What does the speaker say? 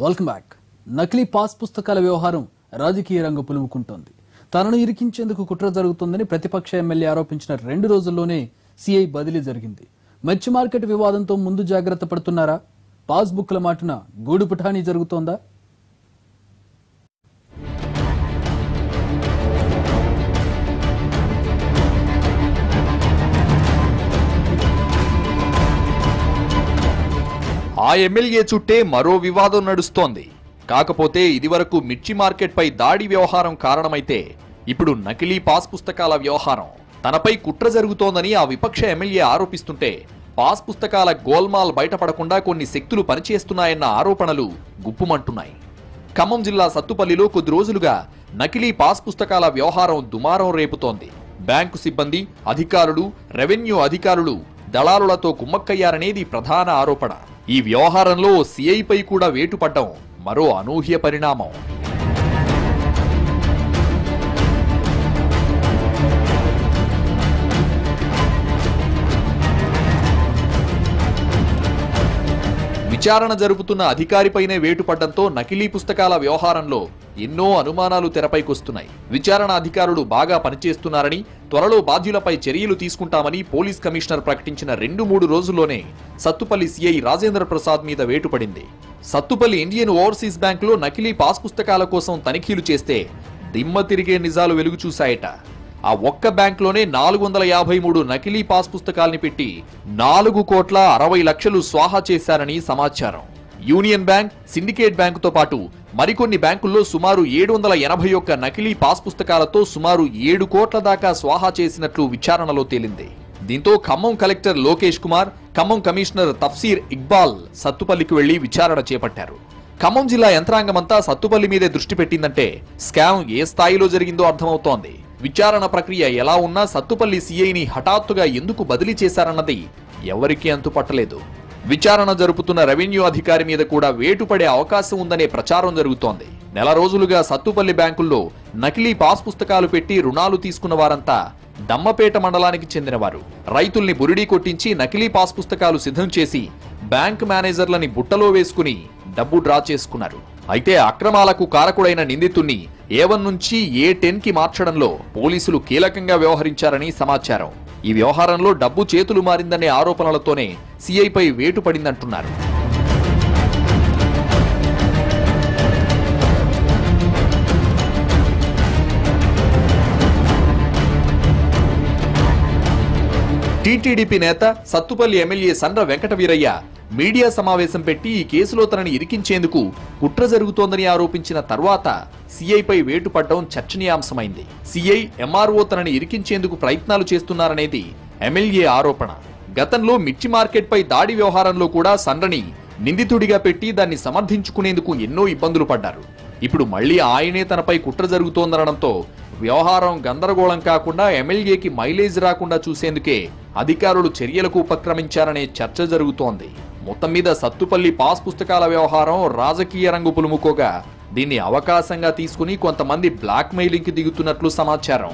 Welcome back. నకిలీ pass పుస్తకాల వ్యవహారం రాజకీయ రంగు పులుముకుంటోంది. తనను ఇరికించేందుకు కుట్ర జరుగుతుందని ప్రతిపక్ష ఎమ్మెల్యే ఆరోపించిన రెండు రోజుల్లోనే సిఐ బదిలీ జరిగింది. మత్స్య మార్కెట్ వివాదంతో ముందు జాగ్రత్త పడుతున్నారా? పాస్బుక్ల మాటున గూడు పుఠానీ జరుగుతోందా? ఆ ఎమ్మెల్యే చుట్టే మరో వివాదం నడుస్తోంది. కాకపోతే ఇదివరకు మిర్చి మార్కెట్పై దాడి వ్యవహారం కారణమైతే ఇప్పుడు నకిలీ పాస్ పుస్తకాల వ్యవహారం. తనపై కుట్ర జరుగుతోందని ఆ విపక్ష ఎమ్మెల్యే ఆరోపిస్తుంటే పాస్ పుస్తకాల గోల్మాల్ బయటపడకుండా కొన్ని శక్తులు పనిచేస్తున్నాయన్న ఆరోపణలు గుప్పుమంటున్నాయి. ఖమ్మం జిల్లా సత్తుపల్లిలో కొద్ది రోజులుగా నకిలీ పాస్ పుస్తకాల వ్యవహారం దుమారం రేపుతోంది. బ్యాంకు సిబ్బంది అధికారులు రెవెన్యూ అధికారులు దళారులతో కుమ్మక్కయ్యారనేది ప్రధాన ఆరోపణ. ఈ వ్యవహారంలో సిఐపై కూడా వేటుపడ్డం మరో అనూహ్య పరిణామం. విచారణ జరుపుతున్న అధికారిపైనే వేటుపడ్డంతో నకిలీ పుస్తకాల వ్యవహారంలో ఎన్నో అనుమానాలు తెరపైకొస్తున్నాయి. విచారణ అధికారులు బాగా పనిచేస్తున్నారని త్వరలో బాధ్యులపై చర్యలు తీసుకుంటామని పోలీస్ కమిషనర్ ప్రకటించిన రెండు మూడు రోజుల్లోనే సత్తుపల్లి సిఐ రాజేంద్ర ప్రసాద్ మీద వేటుపడింది. సత్తుపల్లి ఇండియన్ ఓవర్సీస్ బ్యాంకులో నకిలీ పాస్ పుస్తకాల కోసం తనిఖీలు చేస్తే దిమ్మ తిరిగే నిజాలు వెలుగుచూశాయట. ఆ ఒక్క బ్యాంకులోనే నాలుగు వందల యాభై మూడు నకిలీ పాస్ పుస్తకాల్ని పెట్టి నాలుగు కోట్ల అరవై లక్షలు స్వాహా చేశారని సమాచారం. యూనియన్ బ్యాంక్ సిండికేట్ బ్యాంకుతో పాటు మరికొన్ని బ్యాంకుల్లో సుమారు ఏడు వందల ఎనభై ఒక్క నకిలీ పాస్ పుస్తకాలతో సుమారు ఏడు కోట్ల దాకా స్వాహా చేసినట్లు విచారణలో తేలింది. దీంతో ఖమ్మం కలెక్టర్ లోకేష్ కుమార్ ఖమ్మం కమిషనర్ తఫ్సీర్ ఇక్బాల్ సత్తుపల్లికి వెళ్ళి విచారణ చేపట్టారు. ఖమ్మం జిల్లా యంత్రాంగమంతా సత్తుపల్లి మీదే దృష్టి పెట్టిందంటే స్కామ్ ఏ స్థాయిలో జరిగిందో అర్థమవుతోంది. విచారణ ప్రక్రియ ఎలా ఉన్నా సత్తుపల్లి సీఐని హఠాత్తుగా ఎందుకు బదిలీ చేశారన్నది ఎవరికీ అంతుపట్టలేదు. విచారణ జరుపుతున్న రెవెన్యూ అధికారి మీద కూడా వేటుపడే అవకాశం ఉందనే ప్రచారం జరుగుతోంది. నెల రోజులుగా సత్తుపల్లి బ్యాంకుల్లో నకిలీ పాస్ పుస్తకాలు పెట్టి రుణాలు తీసుకున్న వారంతా దమ్మపేట మండలానికి చెందినవారు. రైతుల్ని బురిడీ కొట్టించి నకిలీ పాస్ పుస్తకాలు సిద్ధం చేసి బ్యాంక్ మేనేజర్లని బుట్టలో వేసుకుని డబ్బు డ్రా చేసుకున్నారు. అయితే అక్రమాలకు కారకుడైన నిందితుణ్ణి ఏ వన్ నుంచి ఏ టెన్కి మార్చడంలో పోలీసులు కీలకంగా వ్యవహరించారని సమాచారం. ఈ వ్యవహారంలో డబ్బు చేతులు మారిందనే ఆరోపణలతోనే సిఐపై వేటు పడిందంటున్నారు. టీటీడీపీ నేత సత్తుపల్లి ఎమ్మెల్యే సండ్ర వెంకటవీరయ్య మీడియా సమావేశం పెట్టి ఈ కేసులో తనని ఇరికించేందుకు కుట్ర జరుగుతోందని ఆరోపించిన తర్వాత సీఐపై వేటుపడ్డం చర్చనీయాంశమైంది. సీఐ ఎంఆర్ఓ తనని ఇరికించేందుకు ప్రయత్నాలు చేస్తున్నారనేది ఎమ్మెల్యే ఆరోపణ. గతంలో మిర్చి మార్కెట్పై దాడి వ్యవహారంలో కూడా సండ్రని నిందితుడిగా పెట్టి దాన్ని సమర్థించుకునేందుకు ఎన్నో ఇబ్బందులు పడ్డారు. ఇప్పుడు మళ్ళీ ఆయనే తనపై కుట్ర జరుగుతోందనడంతో వ్యవహారం గందరగోళం కాకుండా ఎమ్మెల్యేకి మైలేజ్ రాకుండా చూసేందుకే అధికారులు చర్యలకు ఉపక్రమించారనే చర్చ జరుగుతోంది. మొత్తం మీద సత్తుపల్లి పాస్ పుస్తకాల వ్యవహారం రాజకీయ రంగు పులుముకోగా దీన్ని అవకాశంగా తీసుకుని కొంతమంది బ్లాక్మెయిలింగ్కి దిగుతున్నట్లు సమాచారం.